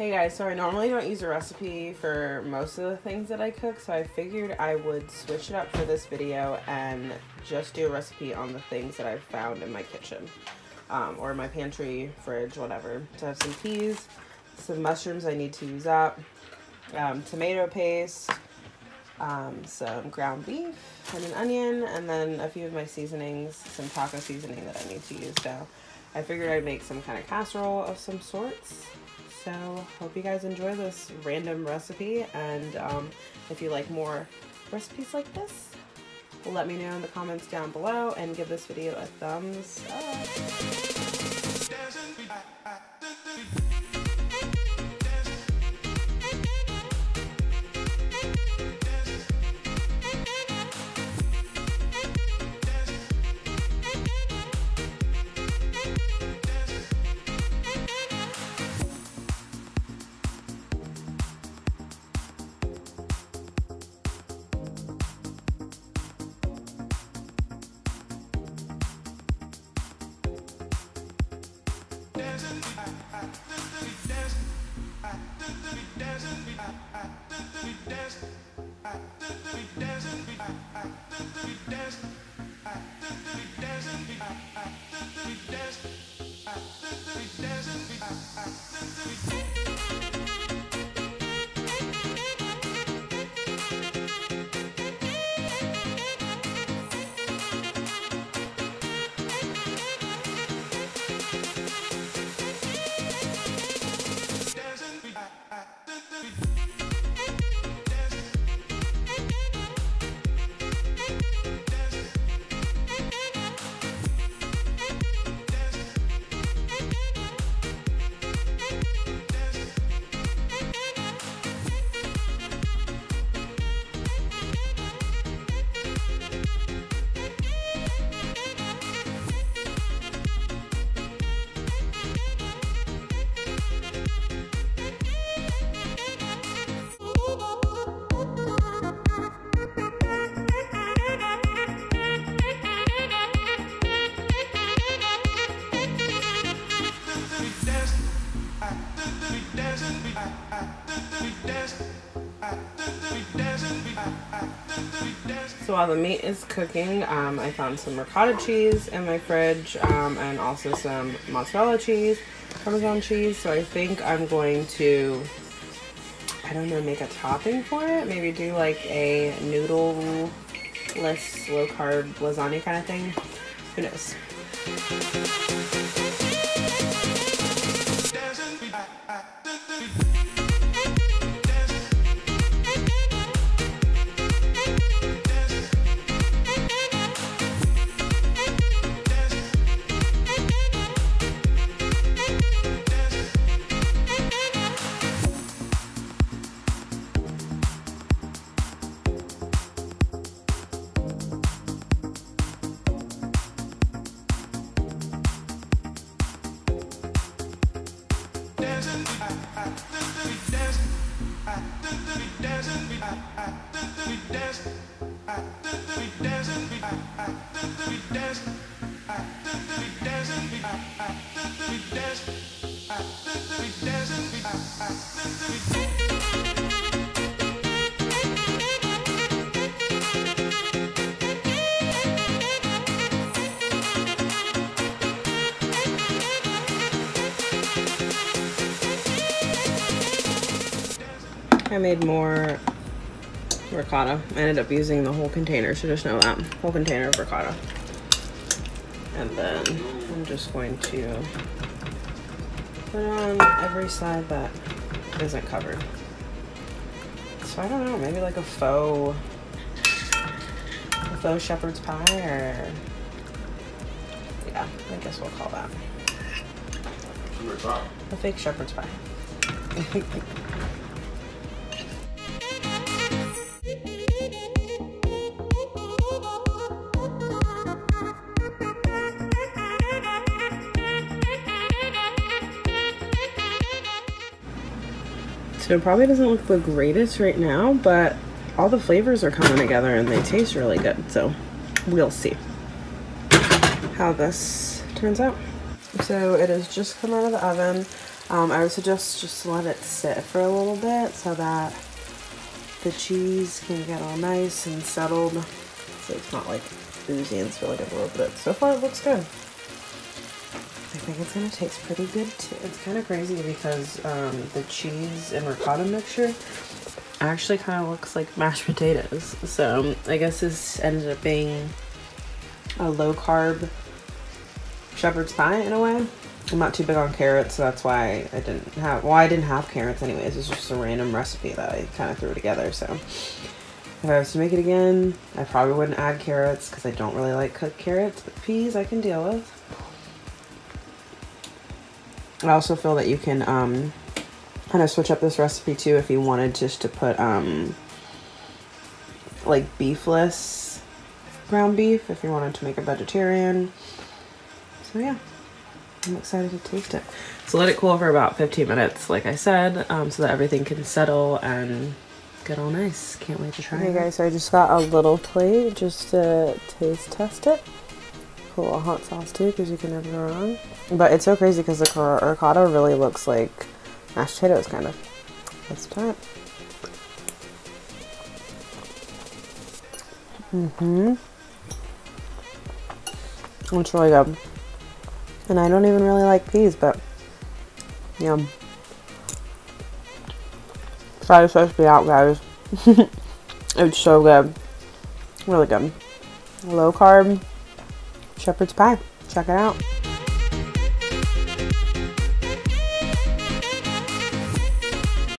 Hey guys, so I normally don't use a recipe for most of the things that I cook, so I figured I would switch it up for this video and just do a recipe on the things that I've found in my kitchen. Um, or my pantry, fridge, whatever. So I have some peas, some mushrooms I need to use up, um, tomato paste, um, some ground beef, and an onion, and then a few of my seasonings, some taco seasoning that I need to use. So I figured I'd make some kind of casserole of some sorts. So hope you guys enjoy this random recipe and um, if you like more recipes like this, let me know in the comments down below and give this video a thumbs up. dance, we dance, we dance. So while the meat is cooking, um, I found some ricotta cheese in my fridge um, and also some mozzarella cheese, Parmesan cheese. So I think I'm going to, I don't know, make a topping for it. Maybe do like a noodle-less, low-carb lasagna kind of thing. Who knows? I made more ricotta. I ended up using the whole container, so just know that. Whole container of ricotta. And then I'm just going to put on every side that isn't covered. So I don't know, maybe like a faux, a faux shepherd's pie or, yeah, I guess we'll call that. A fake shepherd's pie. So it probably doesn't look the greatest right now, but all the flavors are coming together and they taste really good. So we'll see how this turns out. So it has just come out of the oven. Um, I would suggest just let it sit for a little bit so that the cheese can get all nice and settled. So it's not like oozy and spilling over, but so far it looks good. Think it's gonna taste pretty good too. It's kind of crazy because um, the cheese and ricotta mixture actually kind of looks like mashed potatoes. So I guess this ended up being a low carb shepherd's pie in a way. I'm not too big on carrots, so that's why I didn't have. Well, I didn't have carrots anyways. It's just a random recipe that I kind of threw together. So if I was to make it again, I probably wouldn't add carrots because I don't really like cooked carrots. But peas I can deal with. I also feel that you can um, kind of switch up this recipe too if you wanted just to put um, like beefless ground beef if you wanted to make a vegetarian. So yeah, I'm excited to taste it. So let it cool for about 15 minutes, like I said, um, so that everything can settle and get all nice. Can't wait to try okay, it. guys, so I just got a little plate just to taste test it. A little hot sauce too, because you can never go wrong. But it's so crazy because the ricotta really looks like mashed potatoes, kind of. Let's try it. Mm-hmm. It's really good. And I don't even really like peas, but yum. Try this recipe out, guys. it's so good. Really good. Low carb shepherd's pie. Check it out.